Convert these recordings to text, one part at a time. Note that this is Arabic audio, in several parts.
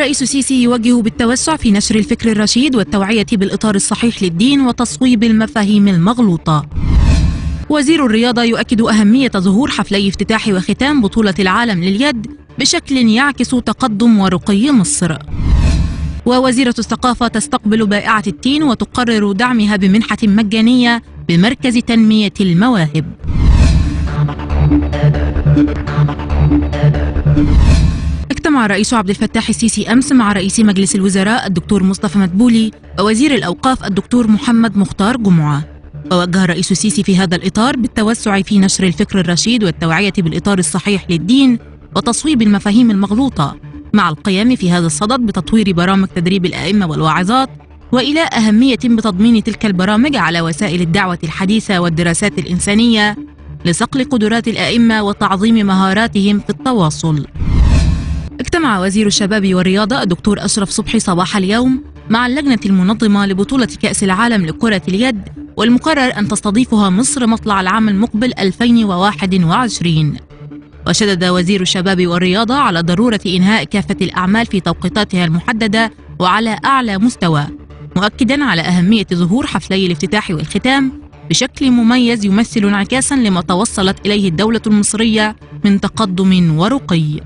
الرئيس السيسي يوجه بالتوسع في نشر الفكر الرشيد والتوعية بالإطار الصحيح للدين وتصويب المفاهيم المغلوطة. وزير الرياضة يؤكد أهمية ظهور حفلي افتتاح وختام بطولة العالم لليد بشكل يعكس تقدم ورقي مصر. ووزيرة الثقافة تستقبل بائعة التين وتقرر دعمها بمنحة مجانية بمركز تنمية المواهب. اجتمع الرئيس عبد الفتاح السيسي أمس مع رئيس مجلس الوزراء الدكتور مصطفى مدبولي ووزير الأوقاف الدكتور محمد مختار جمعة. ووجه الرئيس السيسي في هذا الإطار بالتوسع في نشر الفكر الرشيد والتوعية بالإطار الصحيح للدين وتصويب المفاهيم المغلوطة مع القيام في هذا الصدد بتطوير برامج تدريب الأئمة والواعظات وإلى أهمية بتضمين تلك البرامج على وسائل الدعوة الحديثة والدراسات الإنسانية لصقل قدرات الأئمة وتعظيم مهاراتهم في التواصل. اجتمع وزير الشباب والرياضة الدكتور أشرف صبحي صباح اليوم مع اللجنة المنظمة لبطولة كأس العالم لكرة اليد والمقرر أن تستضيفها مصر مطلع العام المقبل 2021 وشدد وزير الشباب والرياضة على ضرورة إنهاء كافة الأعمال في توقيتاتها المحددة وعلى أعلى مستوى مؤكدا على أهمية ظهور حفلي الافتتاح والختام بشكل مميز يمثل انعكاسا لما توصلت إليه الدولة المصرية من تقدم ورقي.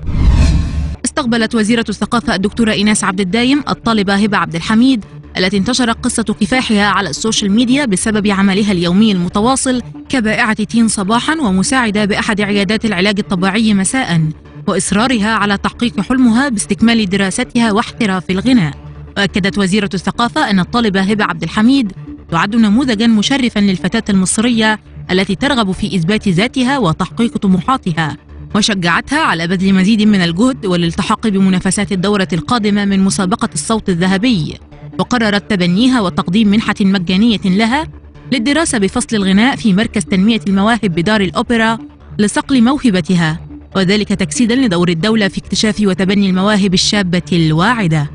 استقبلت وزيرة الثقافة الدكتورة إيناس عبد الدايم الطالبة هبة عبد الحميد التي انتشرت قصة كفاحها على السوشيال ميديا بسبب عملها اليومي المتواصل كبائعة تين صباحا ومساعدة بأحد عيادات العلاج الطبيعي مساء وإصرارها على تحقيق حلمها باستكمال دراستها واحتراف الغناء. وأكدت وزيرة الثقافة أن الطالبة هبة عبد الحميد تعد نموذجا مشرفا للفتاة المصرية التي ترغب في إثبات ذاتها وتحقيق طموحاتها. وشجعتها على بذل مزيد من الجهد والالتحاق بمنافسات الدورة القادمة من مسابقة الصوت الذهبي. وقررت تبنيها وتقديم منحة مجانية لها للدراسة بفصل الغناء في مركز تنمية المواهب بدار الأوبرا لصقل موهبتها وذلك تجسيدا لدور الدولة في اكتشاف وتبني المواهب الشابة الواعدة.